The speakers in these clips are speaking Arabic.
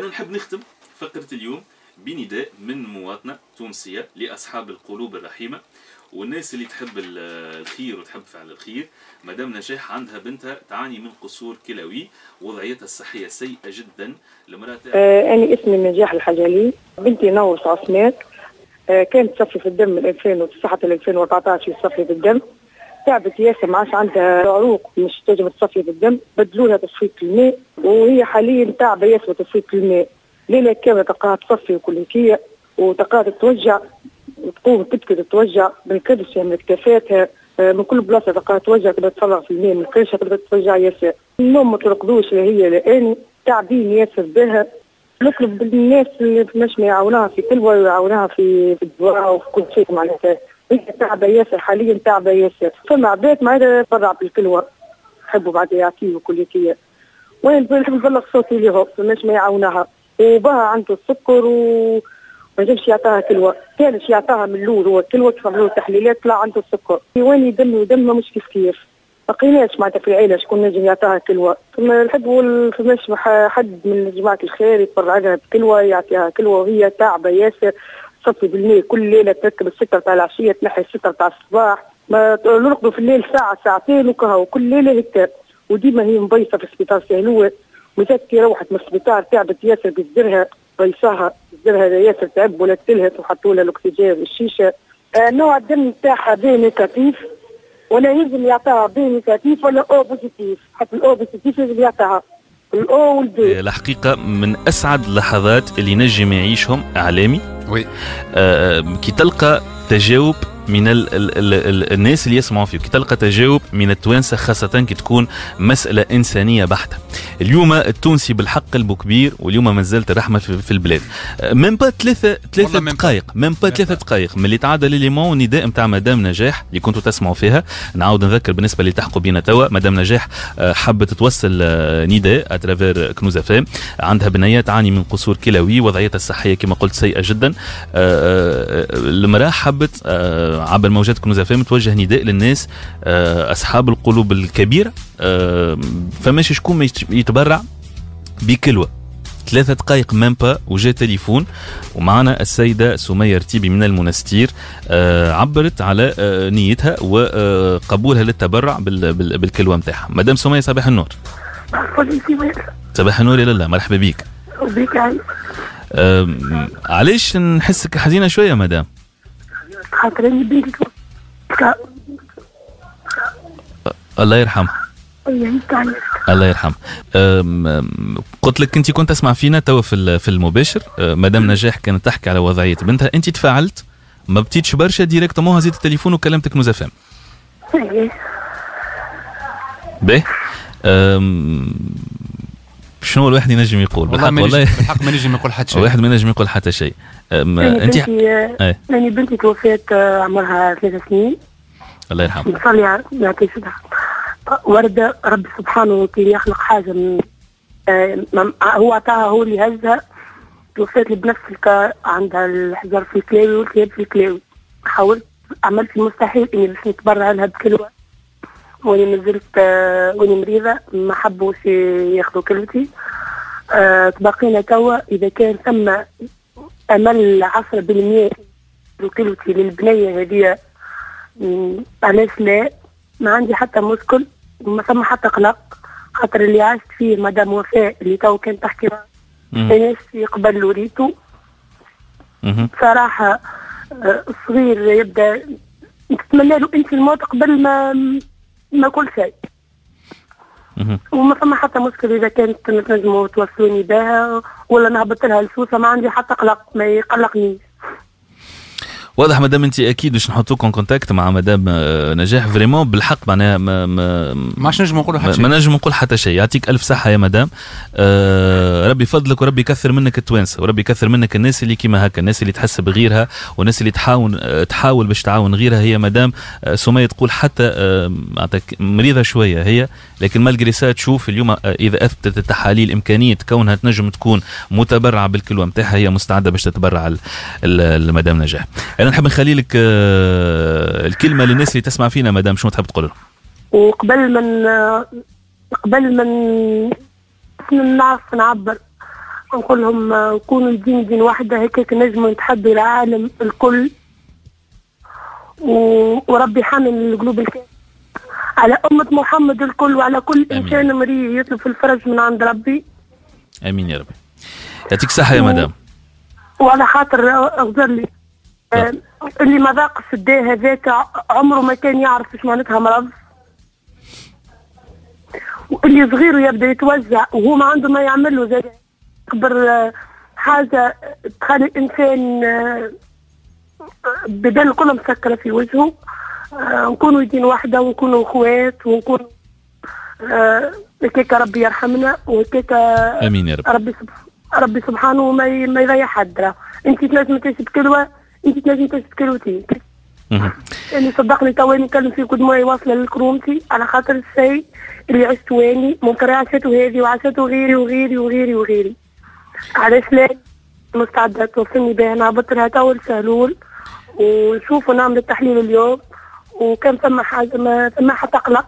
أنا نحب نختم فقرة اليوم بنداء من مواطنة تونسية لأصحاب القلوب الرحيمة والناس اللي تحب الخير وتحب فعل الخير. مدام نجاح عندها بنتها تعاني من قصور كلوي وضعيتها الصحية سيئة جدا. المراه آه أنا اسمي نجاح الحجالي بنتي نورس عثمان. آه كانت تصفي في الدم من 2009 حتى 2014 تصفي في الدم. تعبت ياسر ما عادش عندها عروق مش تنجم تصفي في الدم بدلوا لها تصفية الماء وهي حاليا تعبه ياسر تصفية الماء. ليلة كاملة تلقاها تصفي وكليكية وتلقاها تتوجع وتقوم تبكي تتوجع من كرشها من كتافاتها آه، من كل بلاصة تلقاها توجع تبدا تفرغ في الماء من كرشها تبدا تتوجع ياسر النوم ما ترقدوش لا هي لا اني تعبين ياسر بها. نطلب الناس اللي مش يعاونوها في كلوة ويعاونوها في الدواء وفي كل شيء معناتها. هي تعبة ياسر حاليا تعبة ياسر. فما عباد ما تبرع بالكلوة يحبوا بعد يعطيه كليكية وين نحب نبلغ صوتي لهم الناس ما يعاونوها وبها عنده السكر و ما جابش يعطاها كلوة. كانش يعطاها من الأول هو كلوة كيف عملوا تحليلات طلع عنده السكر. وين يدم ودم مش كيف كيف. ما لقيناش معناتها في العيلة شكون نجم يعطاها كلوة. نحبوا فماش حد من جماعة الخير يتبرع لها بكلوة يعطيها كلوة. وهي تعبة ياسر. تصفي بالليل كل ليلة تركب الستر تاع العشية تنحي الستر تاع الصباح. ما نرقدوا في الليل ساعة ساعتين وكهو كل ليلة هيك. وديما هي مبيصة في سبيطار سهلوة وزاد كي روحت من السبيطار تعبت ياسر بصدرها بيصاها صدرها ياسر تعب ولا تلهت وحطوا لها الأكسجين والشيشة. آه نوع الدم نتاعها B négatif ولا يلزم يعطاها B négatif ولا O positif حتى ال O positif يلزم يعطاها ال O وال B الحقيقة من أسعد اللحظات اللي نجم يعيشهم إعلامي. Oui. آه كي تلقى تجاوب من ال ال ال ال الناس اللي يسمعوا فيك. تلقى تجاوب من التوانسة خاصة كي تكون مسألة إنسانية بحتة. اليوم التونسي بالحق قلبه كبير واليوم ما زالت الرحمة في البلاد. من با ثلاثة ثلاثة دقائق. من با ثلاثة دقائق. من اللي تعدى l'élément نداء نتاع مدام نجاح اللي كنتوا تسمعوا فيها. نعاود نذكر بالنسبة اللي تحقوا بينا توا. مدام نجاح آه، حبت توصل آه، نداء à travers كنوز FM عندها بنية تعاني من قصور كلوي وضعيتها الصحية كما قلت سيئة جدا. آه، المرأة حبت عبر موجات كنوز افام توجه نداء للناس أصحاب القلوب الكبيرة فماشي شكون يتبرع بكلوة. ثلاثة دقائق مامبا وجاء تليفون ومعنا السيدة سمية رتيبي من المنستير آه عبرت على آه نيتها وقبولها للتبرع بالكلوة متاعها مدام سمية صباح النور. صباح النور يا لاله مرحبا بك. آه علاش نحسك حزينة شوية مدام؟ بنتي الله يرحمها الله يرحم قلت لك انت كنت تسمع فينا توا في في المباشر. أه، مدام نجاح كانت تحكي على وضعية بنتها. انت تفاعلت؟ ما بتيتش برشا ديريكتومون هزيت التليفون وكلمتك مزافم باهي. شنو الواحد ينجم يقول؟ بالحق والله. بالحق ما نجم يقول حتى شيء. الواحد ما نجم يقول حتى شيء. انت يعني بنتي توفيت آه، عمرها ثلاث سنين. الله يرحمها نصلي يعطيه الصحه وردة ربي سبحانه كي يخلق حاجة من آه هو عطاها هو اللي هزها. توفيت لي بنفس الكار عندها الحجر في الكلاوي والكلاب في الكلاوي. حاولت عملت المستحيل إني باش نتبرع لها بكلوة. واني مازلت آه واني مريضة ما حبوش ياخذوا كلوتي آه تبقينا توا. إذا كان ثم أمل عشرة بالمية كلوتي للبنية هذه علاش لا ما عندي حتى مشكل وما ثم حتى قلق. خاطر اللي عشت فيه مدام وفاء اللي تو كان تحكي الناس يقبل وريته. صراحة آه، الصغير يبدأ تتمنى له أنت الموت قبل ما ما كل شيء. وما فما حتى مشكلة إذا كانت تنجموا توصلوني بها ولا نهبط لها الفلوس ما عندي حتى قلق ما يقلقنيش. واضح مدام انت أكيد باش نحطوكم contact مع مدام آه، نجاح. vraiment بالحق معناها ما ما ماش نجم نقولوا حتى شيء. ما نجم نقول حتى شيء. يعطيك ألف صحة يا مدام. آه ربي يفضلك وربي يكثر منك التوانسة وربي يكثر منك الناس اللي كيما هكا الناس اللي تحس بغيرها والناس اللي تحاول آه تحاول باش تعاون غيرها. هي مدام آه سمية تقول حتى آه مريضة شوية هي لكن مالجري سا تشوف اليوم إذا أثبتت التحاليل إمكانية كونها تنجم تكون متبرعة بالكلوة نتاعها هي مستعدة باش تتبرع المدام نجاح. أنا نحب نخلي لك آه، الكلمة للناس اللي تسمع فينا مدام شنو تحب تقول لهم؟ وقبل من قبل من نعرف نعبر نقول لهم آه، كونوا دين دين واحدة هيك نجموا نتحدوا العالم الكل. وربي حنن القلوب الكل على أمة محمد الكل وعلى كل آمين. إنسان مريء يطلب الفرج من عند ربي. آمين يا ربي. يعطيك الصحة يا مدام. وعلى خاطر أغفر لي. آه، اللي ما ذاق السداء هذاك عمره ما كان يعرف إيش معناتها مرض. واللي صغير يبدا يتوزع وهو ما عنده ما يعمل له زي اكبر آه، حاجة تخلي الإنسان آه، بدل كلها مسكرة في وجهه. آه، نكونوا يدين واحدة ونكونوا إخوات ونكون آه، هكاك ربي يرحمنا وهكاك آمين يا رب. ربي سب... ربي سبحانه ما يضيع حد. أنت تنجم تعيش بكلوه انت بكلوتين مهم. اللي صدقني تواني نتكلم فيه دموعي واصلة لكرومتي على خاطر الشيء اللي عشت واني ممكن عشته هذه وعشته غيري وغيري وغيري وغيري علاش لا؟ مستعدة توصلني بها. نهبط لها تو السهلول ونشوف ونعمل التحليل اليوم. وكان ثم حاجة ما ثم حتى قلق.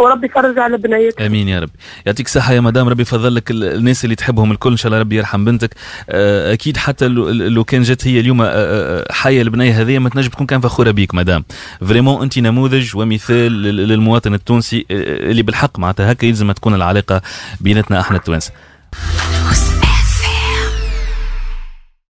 وربي يفرج على بنيتي آمين يا رب يعطيك الصحه يا مدام. ربي يفضل لك ال- الناس اللي تحبهم الكل. إن شاء الله ربي يرحم بنتك. آه، أكيد حتى لو- كان جات هي اليوم آه، آه، حيه البنية هذه ما تنجم تكون كان فخورة بيك مدام. فريمون أنت نموذج ومثال لل- للمواطن التونسي اللي بالحق معناتها هكا يلزم تكون العلاقة بيناتنا أحنا التوانسة.